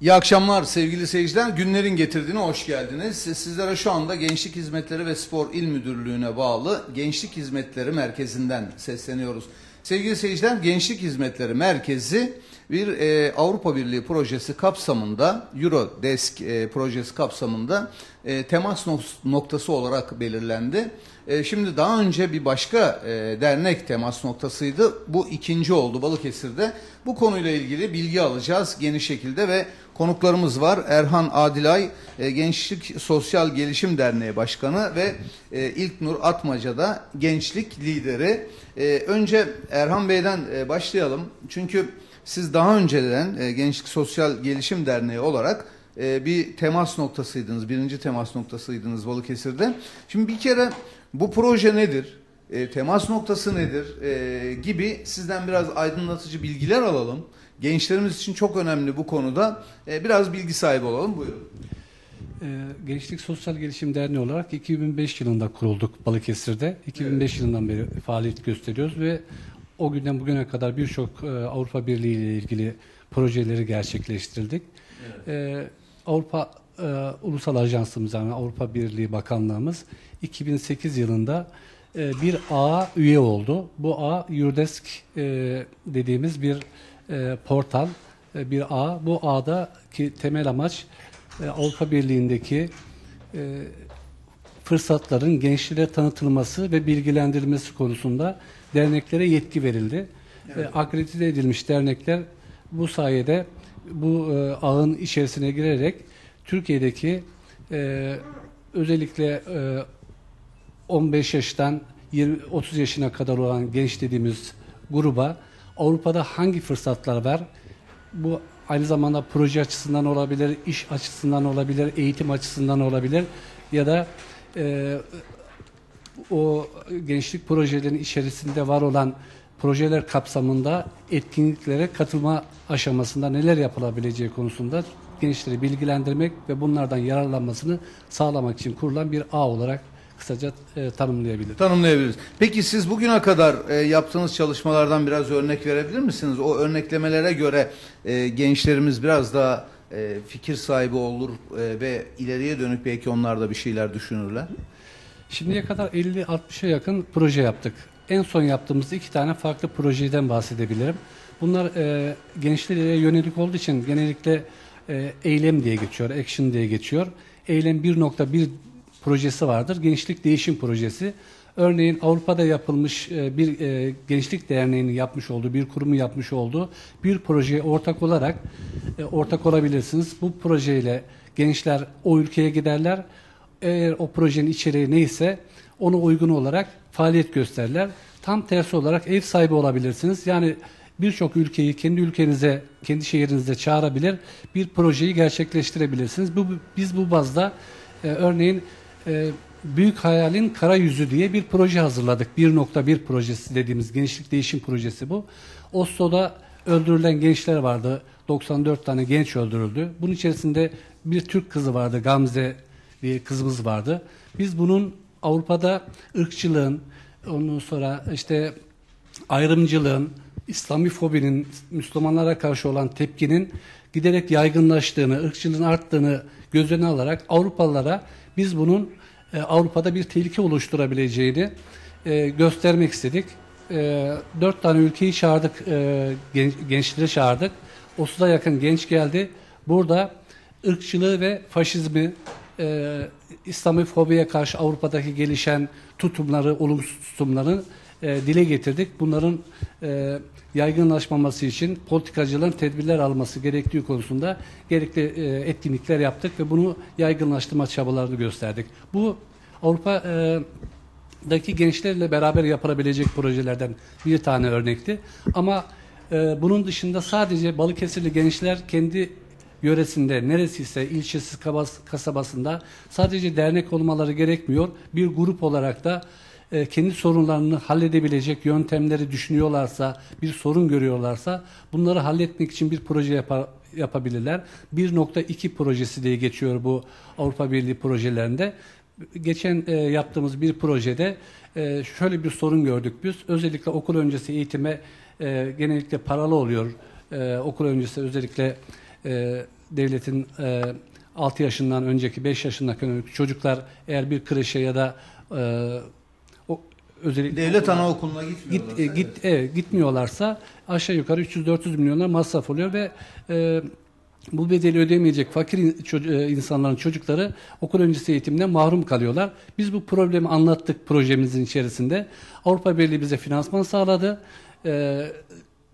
İyi akşamlar sevgili seyirciler. Günlerin getirdiğine hoş geldiniz. Sizlere şu anda Gençlik Hizmetleri ve Spor İl Müdürlüğü'ne bağlı Gençlik Hizmetleri Merkezi'nden sesleniyoruz. Sevgili seyirciler, Gençlik Hizmetleri Merkezi bir e, Avrupa Birliği projesi kapsamında, Eurodesk e, projesi kapsamında e, temas noktası olarak belirlendi. E, şimdi daha önce bir başka e, dernek temas noktasıydı. Bu ikinci oldu Balıkesir'de. Bu konuyla ilgili bilgi alacağız geniş şekilde ve konuklarımız var. Erhan Adilay, e, Gençlik Sosyal Gelişim Derneği Başkanı ve e, İlknur Atmaca'da gençlik lideri. E, önce Erhan Bey'den e, başlayalım. Çünkü siz daha önceden Gençlik Sosyal Gelişim Derneği olarak bir temas noktasıydınız. Birinci temas noktasıydınız Balıkesir'de. Şimdi bir kere bu proje nedir? Temas noktası nedir? Gibi sizden biraz aydınlatıcı bilgiler alalım. Gençlerimiz için çok önemli bu konuda. E, biraz bilgi sahibi olalım. Buyurun. Ee, Gençlik Sosyal Gelişim Derneği olarak 2005 yılında kurulduk Balıkesir'de. 2005 evet. yılından beri faaliyet gösteriyoruz ve o günden bugüne kadar birçok e, Avrupa Birliği ile ilgili projeleri gerçekleştirdik. Evet. Ee, Avrupa e, Ulusal Ajansımız yani Avrupa Birliği Bakanlığımız 2008 yılında e, bir A üye oldu. Bu A Eurodesk e, dediğimiz bir e, portal, e, bir A. Bu A'da ki temel amaç e, Avrupa Birliği'ndeki e, fırsatların gençlere tanıtılması ve bilgilendirilmesi konusunda derneklere yetki verildi. E, evet. E, akredite edilmiş dernekler bu sayede bu e, ağın içerisine girerek Türkiye'deki e, özellikle e, 15 yaştan 20, 30 yaşına kadar olan genç dediğimiz gruba Avrupa'da hangi fırsatlar var? Bu aynı zamanda proje açısından olabilir, iş açısından olabilir, eğitim açısından olabilir ya da e, o gençlik projelerin içerisinde var olan projeler kapsamında etkinliklere katılma aşamasında neler yapılabileceği konusunda gençleri bilgilendirmek ve bunlardan yararlanmasını sağlamak için kurulan bir ağ olarak kısaca e, tanımlayabiliriz. Tanımlayabiliriz. Peki siz bugüne kadar e, yaptığınız çalışmalardan biraz örnek verebilir misiniz? O örneklemelere göre e, gençlerimiz biraz daha e, fikir sahibi olur e, ve ileriye dönük belki onlar da bir şeyler düşünürler. Şimdiye kadar 50-60'a yakın proje yaptık. En son yaptığımız iki tane farklı projeden bahsedebilirim. Bunlar e, gençlere yönelik olduğu için genellikle e, eylem diye geçiyor, action diye geçiyor. Eylem 1.1 projesi vardır. Gençlik Değişim Projesi. Örneğin Avrupa'da yapılmış e, bir e, gençlik derneğinin yapmış olduğu, bir kurumu yapmış olduğu bir projeye ortak olarak e, ortak olabilirsiniz. Bu projeyle gençler o ülkeye giderler. Eğer o projenin içeriği neyse ona uygun olarak faaliyet gösterirler. Tam tersi olarak ev sahibi olabilirsiniz. Yani birçok ülkeyi kendi ülkenize, kendi şehrinizde çağırabilir, bir projeyi gerçekleştirebilirsiniz. Bu, biz bu bazda e, örneğin e, Büyük Hayalin Kara Yüzü diye bir proje hazırladık. 1.1 projesi dediğimiz gençlik değişim projesi bu. Oslo'da öldürülen gençler vardı. 94 tane genç öldürüldü. Bunun içerisinde bir Türk kızı vardı. Gamze diye kızımız vardı. Biz bunun Avrupa'da ırkçılığın, ondan sonra işte ayrımcılığın, İslami fobinin, Müslümanlara karşı olan tepkinin giderek yaygınlaştığını, ırkçılığın arttığını göz önüne alarak Avrupalılara biz bunun e, Avrupa'da bir tehlike oluşturabileceğini e, göstermek istedik. E, dört tane ülkeyi çağırdık, e, genç, gençleri çağırdık. 30'a yakın genç geldi. Burada ırkçılığı ve faşizmi, e, İslamofobiye karşı Avrupa'daki gelişen tutumları, olumsuz tutumları e, dile getirdik. Bunların e, yaygınlaşmaması için politikacıların tedbirler alması gerektiği konusunda gerekli e, etkinlikler yaptık ve bunu yaygınlaştırma çabalarını gösterdik. Bu Avrupa'daki e, gençlerle beraber yapılabilecek projelerden bir tane örnekti. Ama e, bunun dışında sadece Balıkesirli gençler kendi yöresinde neresiyse ilçesi kasabasında sadece dernek olmaları gerekmiyor. Bir grup olarak da e, kendi sorunlarını halledebilecek yöntemleri düşünüyorlarsa, bir sorun görüyorlarsa bunları halletmek için bir proje yapar, yapabilirler. 1.2 projesi diye geçiyor bu Avrupa Birliği projelerinde. Geçen e, yaptığımız bir projede e, şöyle bir sorun gördük biz. Özellikle okul öncesi eğitime e, genellikle paralı oluyor. E, okul öncesi özellikle e, devletin e, 6 yaşından önceki 5 yaşındaki çocuklar eğer bir kreşe ya da e, özellikle Devlet anaokuluna git gitmiyorlar. e, git evet, gitmiyorlarsa aşağı yukarı 300-400 milyonlar masraf oluyor ve e, bu bedeli ödemeyecek fakir e, insanların çocukları okul öncesi eğitimden mahrum kalıyorlar. Biz bu problemi anlattık projemizin içerisinde. Avrupa Birliği bize finansman sağladı. E,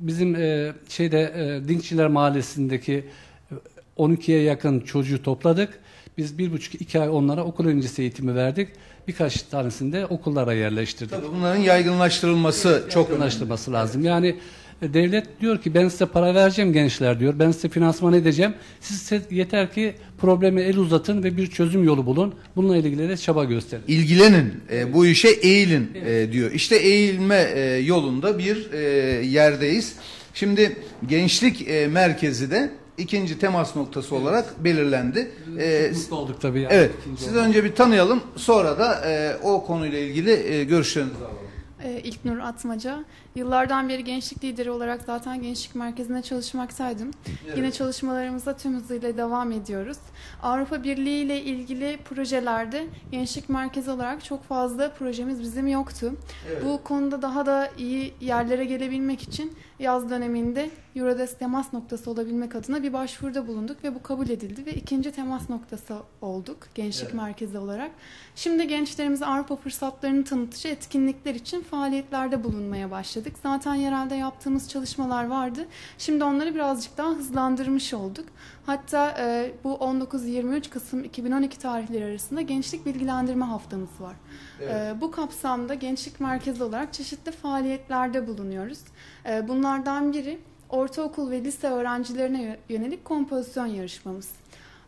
bizim e, şeyde e, Dinççiler Mahallesi'ndeki e, 12'ye yakın çocuğu topladık. Biz bir buçuk iki ay onlara okul öncesi eğitimi verdik. Birkaç tanesini de okullara yerleştirdik Tabii bunların yaygınlaştırılması çok önemli. yakınlaştırması lazım. Yani e, devlet diyor ki ben size para vereceğim gençler diyor. Ben size finansman edeceğim. Siz yeter ki probleme el uzatın ve bir çözüm yolu bulun. Bununla ilgili de çaba gösterin. İlgilenin, e, bu işe eğilin e, diyor. İşte eğilme e, yolunda bir e, yerdeyiz. Şimdi gençlik e, merkezi de ikinci temas noktası olarak belirlendi. E, Çok mutlu olduk tabii. Yani. evet, İkinci olarak. önce bir tanıyalım. Sonra da e, o konuyla ilgili e, görüşlerinizi alalım. Ee, İlknur Atmaca. Yıllardan beri gençlik lideri olarak zaten gençlik merkezinde çalışmaktaydım. Yine çalışmalarımıza tüm hızıyla devam ediyoruz. Avrupa Birliği ile ilgili projelerde gençlik merkezi olarak çok fazla projemiz bizim yoktu. Evet. Bu konuda daha da iyi yerlere gelebilmek için yaz döneminde Eurodesk temas noktası olabilmek adına bir başvuruda bulunduk ve bu kabul edildi ve ikinci temas noktası olduk gençlik Evet. merkezi olarak. Şimdi gençlerimize Avrupa fırsatlarını tanıtıcı etkinlikler için faaliyetlerde bulunmaya başladık. Zaten yerelde yaptığımız çalışmalar vardı. Şimdi onları birazcık daha hızlandırmış olduk. Hatta e, bu 19-23 Kasım 2012 tarihleri arasında gençlik bilgilendirme haftamız var. Evet. E, bu kapsamda gençlik merkezi olarak çeşitli faaliyetlerde bulunuyoruz. E, bunlardan biri ortaokul ve lise öğrencilerine yö- yönelik kompozisyon yarışmamız.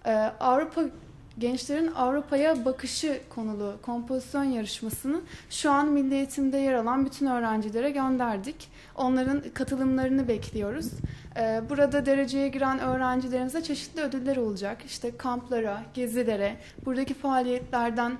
E, Avrupa Gençlerin Avrupa'ya bakışı konulu kompozisyon yarışmasını şu an Milli Eğitim'de yer alan bütün öğrencilere gönderdik. Onların katılımlarını bekliyoruz. Ee, Burada dereceye giren öğrencilerimize çeşitli ödüller olacak. İşte kamplara, gezilere, buradaki faaliyetlerden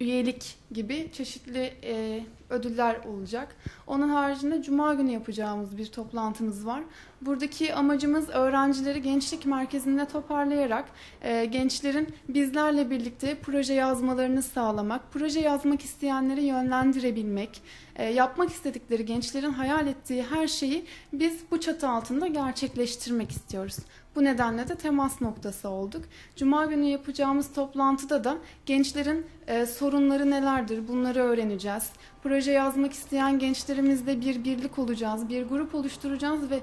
üyelik gibi çeşitli e, ödüller olacak. Onun haricinde Cuma günü yapacağımız bir toplantımız var. Buradaki amacımız öğrencileri gençlik merkezinde toparlayarak e, gençlerin bizlerle birlikte proje yazmalarını sağlamak, proje yazmak isteyenleri yönlendirebilmek, e, yapmak istedikleri gençlerin hayal ettiği her şeyi biz bu çatı altında gerçekleştirmek istiyoruz. Bu nedenle de temas noktası olduk. Cuma günü yapacağımız toplantıda da gençlerin e, sorunları nelerdir bunları öğreneceğiz. Proje yazmak isteyen gençlerimizle bir birlik olacağız, bir grup oluşturacağız ve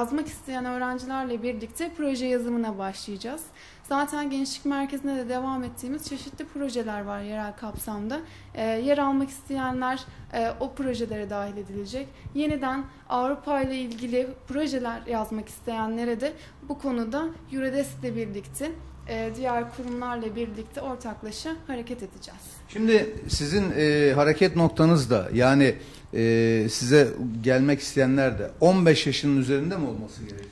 yazmak isteyen öğrencilerle birlikte proje yazımına başlayacağız. Zaten gençlik merkezinde de devam ettiğimiz çeşitli projeler var yerel kapsamda. E, yer almak isteyenler e, o projelere dahil edilecek. Yeniden Avrupa ile ilgili projeler yazmak isteyenlere de bu konuda Eurodesc ile birlikte diğer kurumlarla birlikte ortaklaşa hareket edeceğiz. Şimdi sizin e, hareket noktanız da yani e, size gelmek isteyenler de 15 yaşının üzerinde mi olması gerekiyor?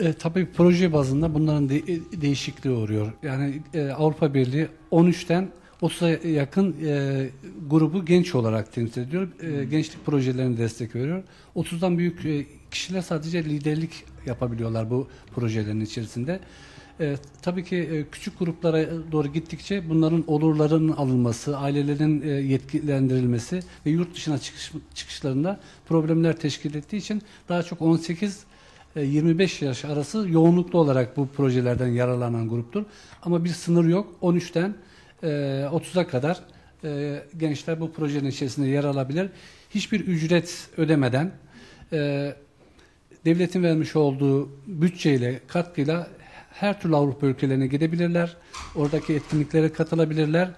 E, tabii proje bazında bunların de- e, değişikliği oluyor. Yani e, Avrupa Birliği 13'ten 30'a yakın e, grubu genç olarak temsil ediyor. E, gençlik projelerine destek veriyor. 30'dan büyük e, kişiler sadece liderlik yapabiliyorlar bu projelerin içerisinde. E, tabii ki e, küçük gruplara doğru gittikçe bunların olurların alınması, ailelerin e, yetkilendirilmesi ve yurt dışına çıkış, çıkışlarında problemler teşkil ettiği için daha çok 18 e, 25 yaş arası yoğunluklu olarak bu projelerden yararlanan gruptur. Ama bir sınır yok. 13'ten e, 30'a kadar e, gençler bu projenin içerisinde yer alabilir. Hiçbir ücret ödemeden e, devletin vermiş olduğu bütçeyle, katkıyla her türlü Avrupa ülkelerine gidebilirler. Oradaki etkinliklere katılabilirler.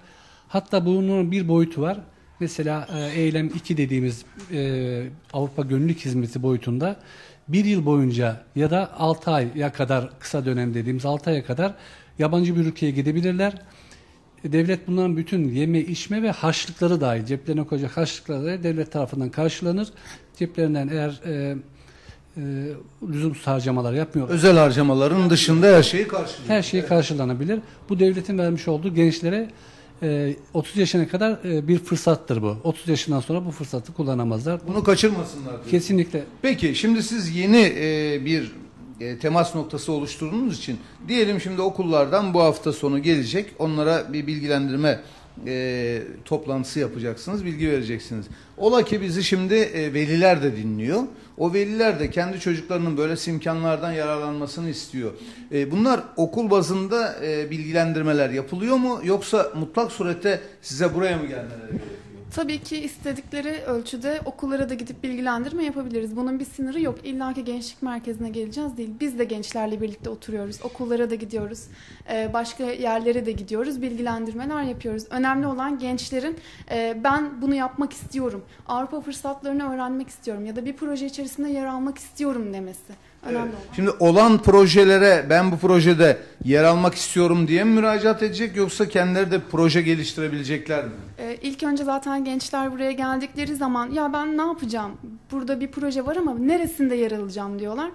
Hatta bunun bir boyutu var. Mesela e, Eylem 2 dediğimiz e, Avrupa Gönüllülük Hizmeti boyutunda bir yıl boyunca ya da 6 aya kadar kısa dönem dediğimiz 6 aya kadar yabancı bir ülkeye gidebilirler. Devlet bunların bütün yeme, içme ve harçlıkları dahil, ceplerine koyacak harçlıkları da devlet tarafından karşılanır. Ceplerinden eğer e, e, lüzumsuz harcamalar yapmıyorlar. Özel harcamaların dışında her şeyi karşılıyor. Her şey karşılanabilir. Bu devletin vermiş olduğu gençlere e, 30 yaşına kadar e, bir fırsattır bu. 30 yaşından sonra bu fırsatı kullanamazlar. Bunu kaçırmasınlar diyor. Kesinlikle Peki şimdi siz yeni e, bir e, temas noktası oluşturduğunuz için diyelim şimdi okullardan bu hafta sonu gelecek onlara bir bilgilendirme e, toplantısı yapacaksınız, bilgi vereceksiniz. Ola ki bizi şimdi e, veliler de dinliyor. O veliler de kendi çocuklarının böyle imkanlardan yararlanmasını istiyor. E, bunlar okul bazında e, bilgilendirmeler yapılıyor mu yoksa mutlak surette size buraya mı gelmeleri gerekiyor? Tabii ki istedikleri ölçüde okullara da gidip bilgilendirme yapabiliriz. Bunun bir sınırı yok. İlla ki gençlik merkezine geleceğiz değil. Biz de gençlerle birlikte oturuyoruz. Okullara da gidiyoruz. Ee, Başka yerlere de gidiyoruz. Bilgilendirmeler yapıyoruz. Önemli olan gençlerin e, ben bunu yapmak istiyorum. Avrupa fırsatlarını öğrenmek istiyorum. Ya da bir proje içerisinde yer almak istiyorum demesi. Önemli olan. Şimdi olan projelere ben bu projede yer almak istiyorum diye mi müracaat edecek yoksa kendileri de proje geliştirebilecekler mi? Ee, İlk önce zaten gençler buraya geldikleri zaman ya ben ne yapacağım? Burada bir proje var ama neresinde yer alacağım diyorlar.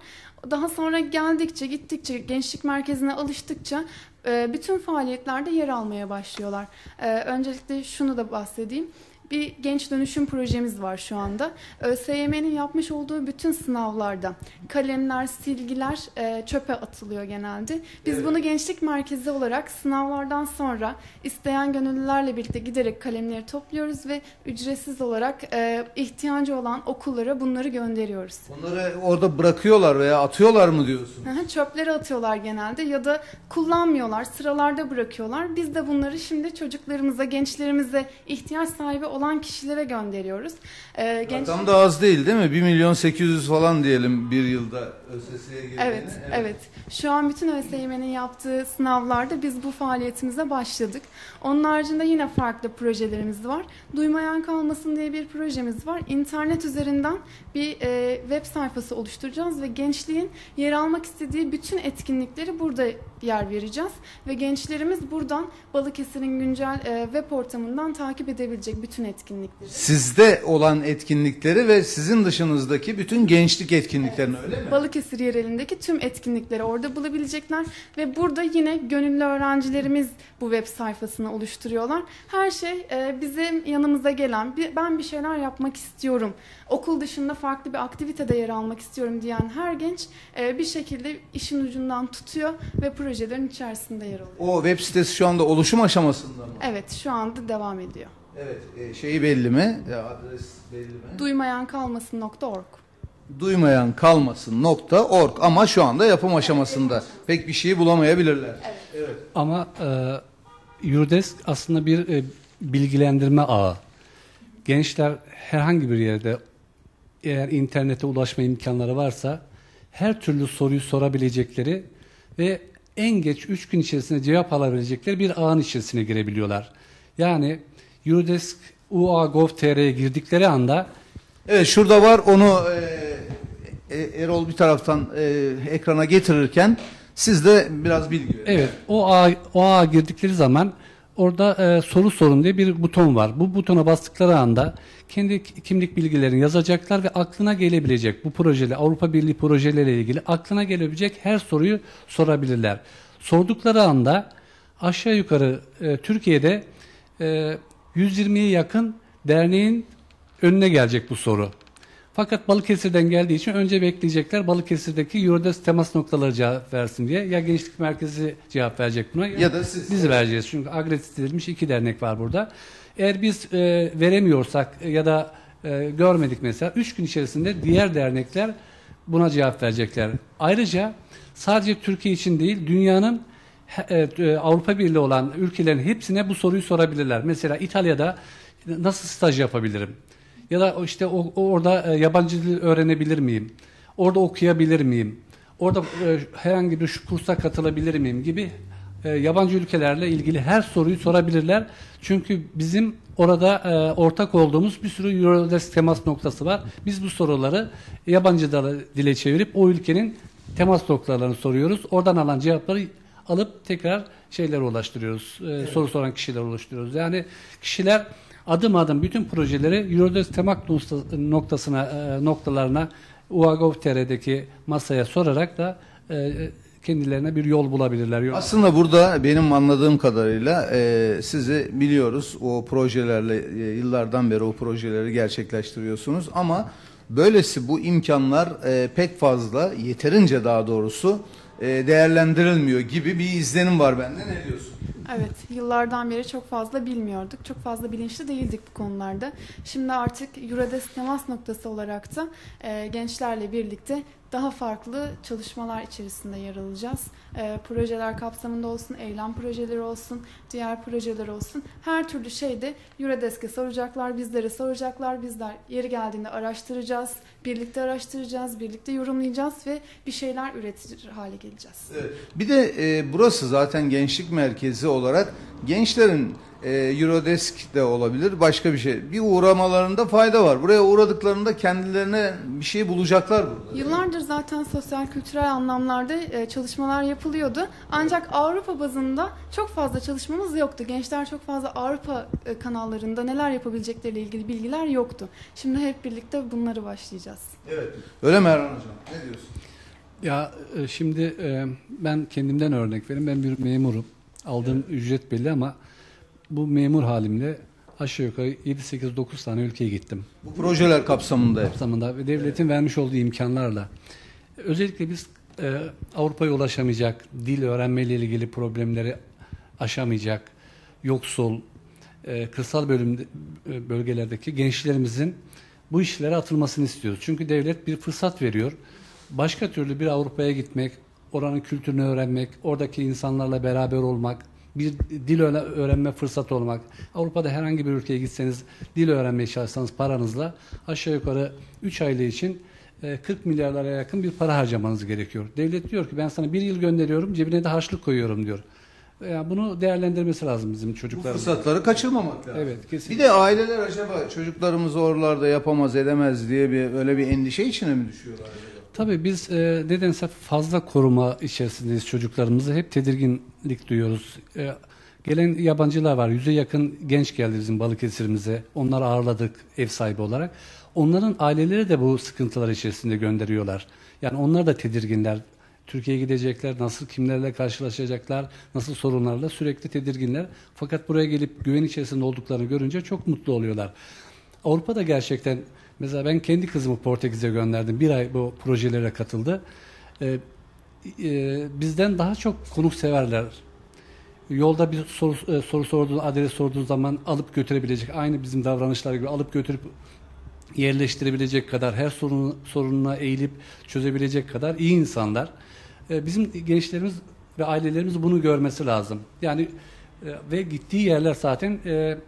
Daha sonra geldikçe, gittikçe, gençlik merkezine alıştıkça e, bütün faaliyetlerde yer almaya başlıyorlar. Ee, Öncelikle şunu da bahsedeyim. Bir genç dönüşüm projemiz var şu anda. ÖSYM'nin yapmış olduğu bütün sınavlarda kalemler, silgiler e, çöpe atılıyor genelde. Biz Evet. bunu gençlik merkezi olarak sınavlardan sonra isteyen gönüllülerle birlikte giderek kalemleri topluyoruz ve ücretsiz olarak e, ihtiyacı olan okullara bunları gönderiyoruz. Onları orada bırakıyorlar veya atıyorlar mı diyorsun? Çöpleri atıyorlar genelde ya da kullanmıyorlar, sıralarda bırakıyorlar. Biz de bunları şimdi çocuklarımıza, gençlerimize ihtiyaç sahibi olan kişilere gönderiyoruz. Ee, genç... Rakam da az değil değil mi? 1 milyon 800 falan diyelim bir yılda ÖSS'ye girdiğine. Evet, evet. Şu an bütün ÖSYM'nin yaptığı sınavlarda biz bu faaliyetimize başladık. Onun haricinde yine farklı projelerimiz var. Duymayan kalmasın diye bir projemiz var. İnternet üzerinden bir e, web sayfası oluşturacağız ve gençliğin yer almak istediği bütün etkinlikleri burada yer vereceğiz. Ve gençlerimiz buradan Balıkesir'in güncel e, web ortamından takip edebilecek bütün etkinlikleri. Sizde olan etkinlikleri ve sizin dışınızdaki bütün gençlik etkinliklerini öyle mi? Balıkesir yerelindeki tüm etkinlikleri orada bulabilecekler ve burada yine gönüllü öğrencilerimiz bu web sayfasını oluşturuyorlar. Her şey e, bizim yanımıza gelen, bir- ben bir şeyler yapmak istiyorum, okul dışında farklı bir aktivitede yer almak istiyorum diyen her genç e, bir şekilde işin ucundan tutuyor ve projelerin içerisinde yer alıyor. O web sitesi şu anda oluşum aşamasında mı? Evet, şu anda devam ediyor. Evet. e, şeyi belli mi? E, adres belli mi? Duymayankalmasın.org Duymayan kalmasın nokta org ama şu anda yapım aşamasında. Pek bir şeyi bulamayabilirler. Evet. Ama e, Eurodesk aslında bir e, bilgilendirme ağı. Gençler herhangi bir yerde eğer internete ulaşma imkanları varsa her türlü soruyu sorabilecekleri ve en geç 3 gün içerisinde cevap alabilecekleri bir ağın içerisine girebiliyorlar. Yani Eurodesk UA.gov.tr'ye girdikleri anda Evet şurada var onu e, e, Erol bir taraftan e, ekrana getirirken siz de biraz bilgi verin. Evet, o ağa, o ağa girdikleri zaman orada e, soru sorun diye bir buton var. Bu butona bastıkları anda kendi ki- kimlik bilgilerini yazacaklar ve aklına gelebilecek bu projeyle Avrupa Birliği projeleriyle ilgili aklına gelebilecek her soruyu sorabilirler. Sordukları anda aşağı yukarı e, Türkiye'de e, 120'ye yakın derneğin önüne gelecek bu soru. Fakat Balıkesir'den geldiği için önce bekleyecekler Balıkesir'deki Eurodesk temas noktaları cevap versin diye. Ya Gençlik Merkezi cevap verecek buna Ya da siz. Biz vereceğiz. Çünkü agresif edilmiş iki dernek var burada. Eğer biz e, veremiyorsak ya da e, görmedik mesela 3 gün içerisinde diğer dernekler buna cevap verecekler. Ayrıca sadece Türkiye için değil dünyanın Avrupa Birliği olan ülkelerin hepsine bu soruyu sorabilirler. Mesela İtalya'da nasıl staj yapabilirim? Ya da işte orada e, yabancı dil öğrenebilir miyim? Orada okuyabilir miyim? Orada e, herhangi bir şu kursa katılabilir miyim gibi e, yabancı ülkelerle ilgili her soruyu sorabilirler. Çünkü bizim orada e, ortak olduğumuz bir sürü Eurodesk temas noktası var. Biz bu soruları yabancı dile çevirip o ülkenin temas noktalarını soruyoruz. Oradan alan cevapları alıp tekrar şeylere ulaştırıyoruz. E, Soru soran kişilere ulaştırıyoruz. Yani kişiler adım adım bütün projeleri Eurodesk temas nokta- noktasına e, noktalarına UAGOV.tr'deki masaya sorarak da e, kendilerine bir yol bulabilirler. Yol- Aslında burada benim anladığım kadarıyla e, sizi biliyoruz o projelerle e, yıllardan beri o projeleri gerçekleştiriyorsunuz ama böylesi bu imkanlar e, pek fazla, yeterince daha doğrusu değerlendirilmiyor gibi bir izlenim var bende. Ne diyorsun? Evet, yıllardan beri çok fazla bilmiyorduk. Çok fazla bilinçli değildik bu konularda. Şimdi artık Eurades temas noktası olarak da e, gençlerle birlikte daha farklı çalışmalar içerisinde yer alacağız. E, projeler kapsamında olsun, eylem projeleri olsun, diğer projeler olsun. Her türlü şeyde Eurodesk'e soracaklar, bizlere soracaklar. Bizler yeri geldiğinde araştıracağız, birlikte araştıracağız, birlikte yorumlayacağız ve bir şeyler üretir hale geleceğiz. Bir de e, burası zaten gençlik merkezi olarak gençlerin e, Eurodesk de olabilir başka bir şey. Bir uğramalarında fayda var. Buraya uğradıklarında kendilerine bir şey bulacaklar burada. Yıllardır zaten sosyal kültürel anlamlarda e, çalışmalar yapılıyordu. Ancak Avrupa bazında çok fazla çalışmamız yoktu. Gençler çok fazla Avrupa e, kanallarında neler yapabilecekleriyle ilgili bilgiler yoktu. Şimdi hep birlikte bunları başlayacağız. Evet. Öyle mi Erhan Hocam? Ne diyorsun? Ya e, şimdi e, ben kendimden örnek vereyim. Ben bir memurum. Aldığım ücret belli ama bu memur halimle aşağı yukarı 7-8-9 tane ülkeye gittim. Bu projeler kapsamında. Kapsamında ve devletin vermiş olduğu imkanlarla. Özellikle biz e, Avrupa'ya ulaşamayacak, dil öğrenmeyle ilgili problemleri aşamayacak, yoksul, e, kırsal bölüm, e, bölgelerdeki gençlerimizin bu işlere atılmasını istiyoruz. Çünkü devlet bir fırsat veriyor. Başka türlü bir Avrupa'ya gitmek, oranın kültürünü öğrenmek, oradaki insanlarla beraber olmak, bir dil öğre- öğrenme fırsatı olmak. Avrupa'da herhangi bir ülkeye gitseniz, dil öğrenmeye çalışsanız paranızla aşağı yukarı 3 aylığı için e, 40 milyarlara yakın bir para harcamanız gerekiyor. Devlet diyor ki ben sana bir yıl gönderiyorum, cebine de harçlık koyuyorum diyor. Yani bunu değerlendirmesi lazım bizim Bu çocuklarımız. fırsatları kaçırmamak lazım. Evet, kesinlikle. Bir de aileler acaba çocuklarımızı oralarda yapamaz edemez diye bir öyle bir endişe içine mi düşüyorlar? Tabii biz e, nedense fazla koruma içerisindeyiz çocuklarımızı. Hep tedirginlik duyuyoruz. E, gelen yabancılar var. Yüze yakın genç geldi bizim Balıkesir'imize. Onları ağırladık ev sahibi olarak. Onların aileleri de bu sıkıntılar içerisinde gönderiyorlar. Yani onlar da tedirginler. Türkiye'ye gidecekler, nasıl kimlerle karşılaşacaklar, nasıl sorunlarla sürekli tedirginler. Fakat buraya gelip güven içerisinde olduklarını görünce çok mutlu oluyorlar. Avrupa'da gerçekten mesela ben kendi kızımı Portekiz'e gönderdim. Bir ay bu projelere katıldı. Ee, e, bizden daha çok konukseverler. Yolda bir soru, e, soru sorduğun, adres sorduğun zaman alıp götürebilecek, aynı bizim davranışlar gibi alıp götürüp yerleştirebilecek kadar, her sorunu, sorununa eğilip çözebilecek kadar iyi insanlar. Ee, bizim gençlerimiz ve ailelerimiz bunu görmesi lazım. Yani e, ve gittiği yerler zaten e,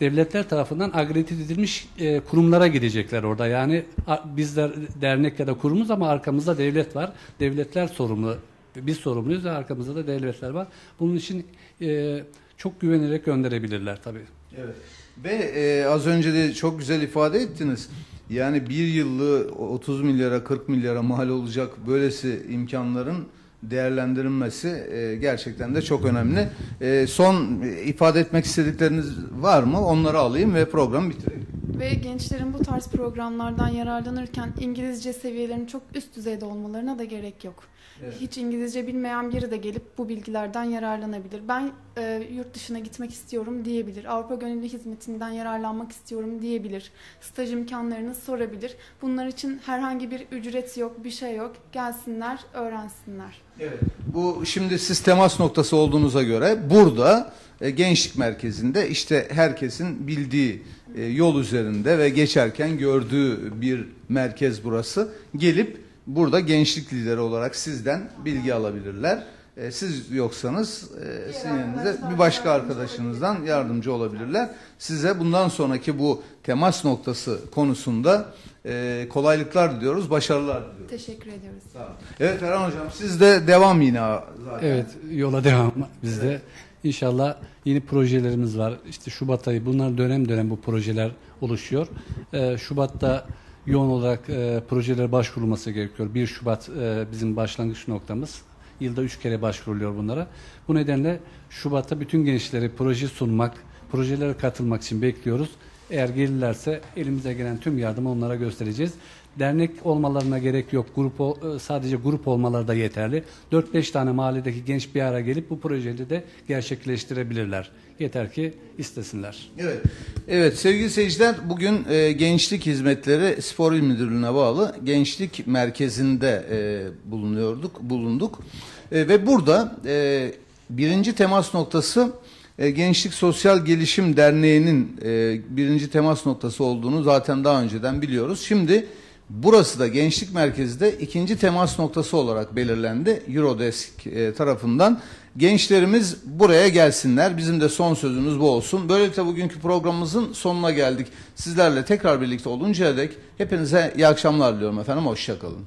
devletler tarafından akredite edilmiş e, kurumlara gidecekler orada. Yani a, bizler dernek ya da kurumuz ama arkamızda devlet var. Devletler sorumlu. Biz sorumluyuz ve arkamızda da devletler var. Bunun için e, çok güvenerek gönderebilirler tabii. Evet. Ve e, az önce de çok güzel ifade ettiniz. Yani bir yıllığı 30 milyara 40 milyara mal olacak böylesi imkanların değerlendirilmesi e, gerçekten de çok önemli. E, son ifade etmek istedikleriniz var mı? Onları alayım ve programı bitireyim. Ve gençlerin bu tarz programlardan yararlanırken İngilizce seviyelerinin çok üst düzeyde olmalarına da gerek yok. Evet. Hiç İngilizce bilmeyen biri de gelip bu bilgilerden yararlanabilir. Ben e, yurt dışına gitmek istiyorum diyebilir. Avrupa Gönüllü Hizmetinden yararlanmak istiyorum diyebilir. Staj imkanlarını sorabilir. Bunlar için herhangi bir ücret yok, bir şey yok. Gelsinler, öğrensinler. Evet. Bu şimdi siz temas noktası olduğunuza göre burada e, gençlik merkezinde işte herkesin bildiği e, yol üzerinde ve geçerken gördüğü bir merkez burası. Gelip burada gençlik lideri olarak sizden bilgi alabilirler. E, siz yoksanız e, sizin yerinize bir başka arkadaşınızdan yardımcı olabilirler. Size bundan sonraki bu temas noktası konusunda e, kolaylıklar diliyoruz, başarılar diliyoruz. Teşekkür ediyoruz. Sağ olun. Evet Erhan Hocam siz de devam yine zaten. Evet, yola devam bizde. İnşallah yeni projelerimiz var. İşte Şubat ayı bunlar dönem dönem bu projeler oluşuyor. Ee, Şubat'ta yoğun olarak e, projelere başvurulması gerekiyor. 1 Şubat e, bizim başlangıç noktamız. Yılda 3 kere başvuruluyor bunlara. Bu nedenle Şubat'ta bütün gençlere proje sunmak, projelere katılmak için bekliyoruz. Eğer gelirlerse elimize gelen tüm yardımı onlara göstereceğiz. Dernek olmalarına gerek yok. Grup e, sadece grup olmaları da yeterli. 4-5 tane mahalledeki genç bir ara gelip bu projeyi de gerçekleştirebilirler. Yeter ki istesinler. Evet. Evet sevgili seyirciler bugün e, Gençlik Hizmetleri Spor İl Müdürlüğü'ne bağlı Gençlik Merkezi'nde e, bulunuyorduk, bulunduk. E, ve burada e, birinci temas noktası e, Gençlik Sosyal Gelişim Derneği'nin e, birinci temas noktası olduğunu zaten daha önceden biliyoruz. Şimdi burası da Gençlik Merkezi de ikinci temas noktası olarak belirlendi Eurodesk e, tarafından. Gençlerimiz buraya gelsinler. Bizim de son sözümüz bu olsun. Böylelikle bugünkü programımızın sonuna geldik. Sizlerle tekrar birlikte oluncaya dek hepinize iyi akşamlar diliyorum efendim. Hoşçakalın.